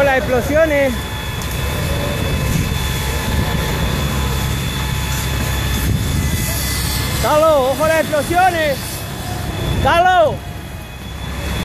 a las explosiones. Carlos, ojo a las explosiones. Carlos.